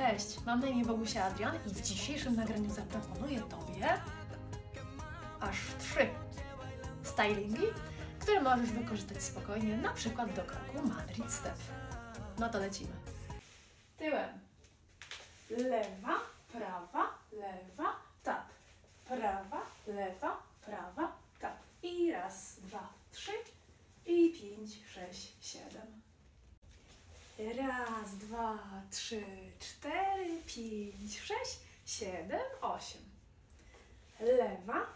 Cześć, mam na imię Bogusia Adrian i w dzisiejszym nagraniu zaproponuję Tobie aż trzy stylingi, które możesz wykorzystać spokojnie, na przykład do kroku Madrid Step. No to lecimy. Tyłem. Lewa, prawa, lewa, tap. Prawa, lewa, prawa, tap. I raz, dwa, trzy i pięć, sześć, siedem. Raz, dwa, trzy, cztery, pięć, sześć, siedem, osiem. Lewa,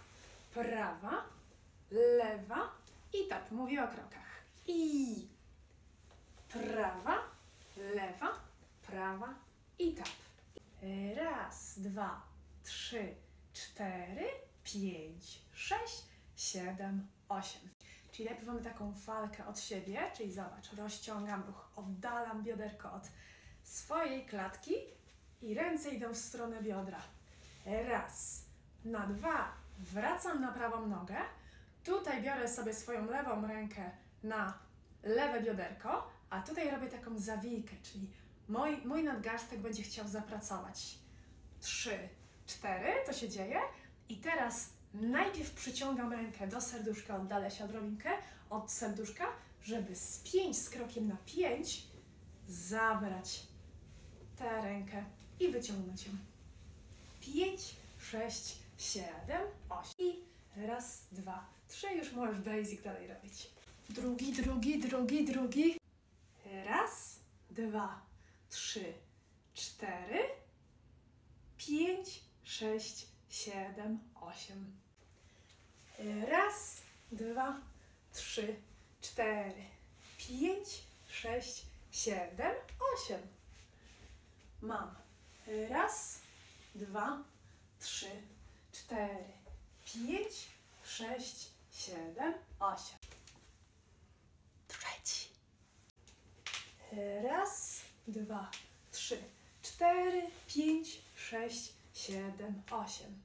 prawa, lewa i tap. Mówię o krokach. I prawa, lewa, prawa i tap. Raz, dwa, trzy, cztery, pięć, sześć, siedem, osiem. Czyli najpierw mamy taką falkę od siebie, czyli zobacz, rozciągam ruch, oddalam bioderko od swojej klatki i ręce idą w stronę biodra. Raz, na dwa, wracam na prawą nogę. Tutaj biorę sobie swoją lewą rękę na lewe bioderko, a tutaj robię taką zawijkę, czyli mój, mój nadgarstek będzie chciał zapracować. Trzy, cztery, to się dzieje. I teraz najpierw przyciągam rękę do serduszka, oddalę się odrobinkę od serduszka, żeby spięć z krokiem na pięć, zabrać tę rękę i wyciągnąć ją. Pięć, sześć, siedem, osiem. I raz, dwa, trzy. Już możesz basic dalej robić. Drugi, drugi, drugi, drugi. Raz, dwa, trzy, cztery, pięć, sześć, siedem, osiem. Raz, dwa, trzy, cztery, pięć, sześć, siedem, osiem. Mam raz, dwa, trzy, cztery, pięć, sześć, siedem, osiem. Trzeci. Raz, dwa, trzy, cztery, pięć, sześć, siedem, osiem.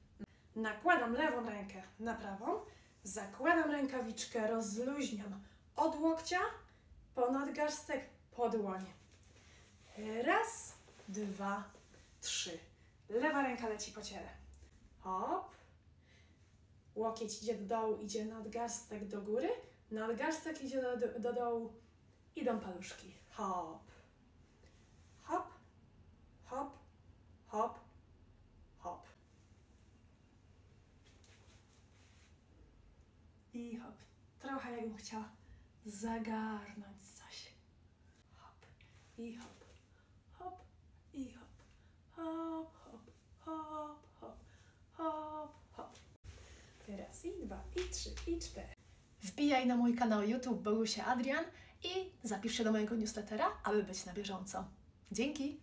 Nakładam lewą rękę na prawą, zakładam rękawiczkę, rozluźniam od łokcia po nadgarstek, po dłoń. Raz, dwa, trzy. Lewa ręka leci po ciele. Hop. Łokieć idzie do dołu, idzie nadgarstek do góry, nadgarstek idzie do, do, do dołu, idą paluszki. Hop. Hop. Hop. Hop. I hop. Trochę jakbym chciała zagarnąć coś. Hop. I hop. Hop. I hop. Hop, hop, hop, hop, hop, hop. Raz i dwa, i trzy, i cztery. Wbijaj na mój kanał YouTube Bogusia Adrian i zapisz się do mojego newslettera, aby być na bieżąco. Dzięki!